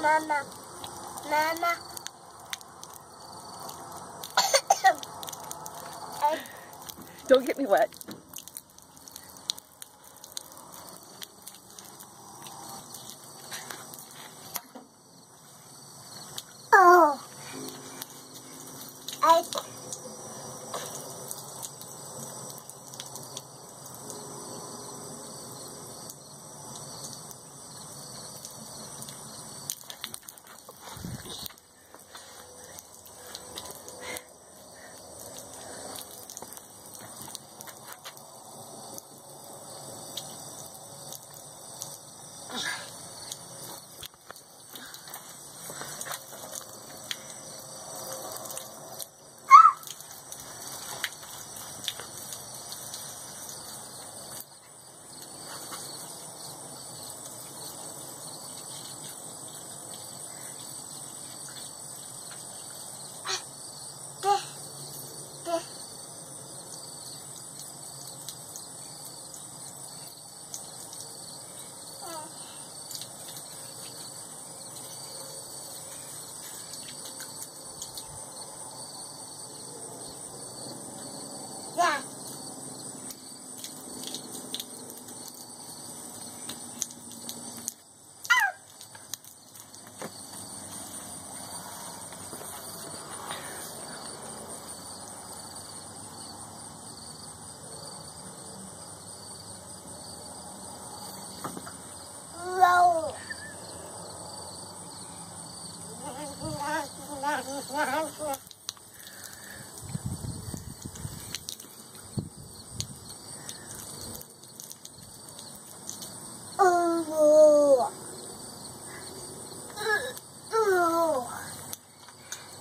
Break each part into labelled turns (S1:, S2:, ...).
S1: Mama. Mama.
S2: Don't get me wet.
S1: oh. I.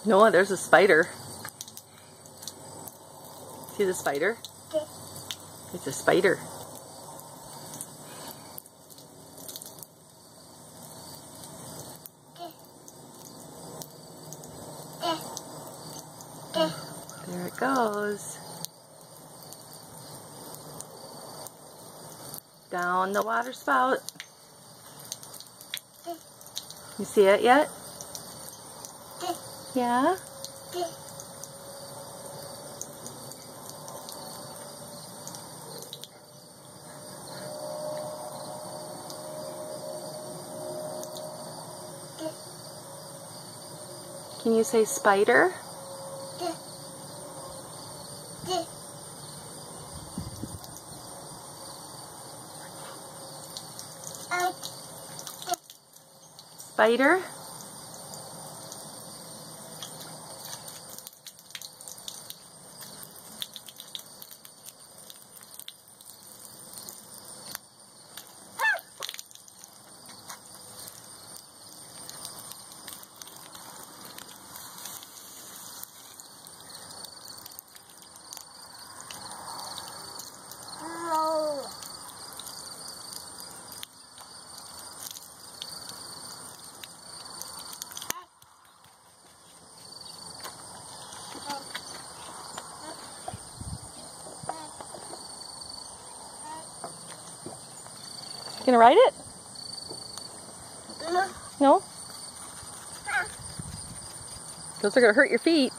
S2: Noah, there's a spider. See the spider? It's a spider. There it goes. Down the water spout. You see it yet? Yeah? Can you say spider? Spider? Gonna ride it? Uh-huh. No? Those are gonna hurt your feet.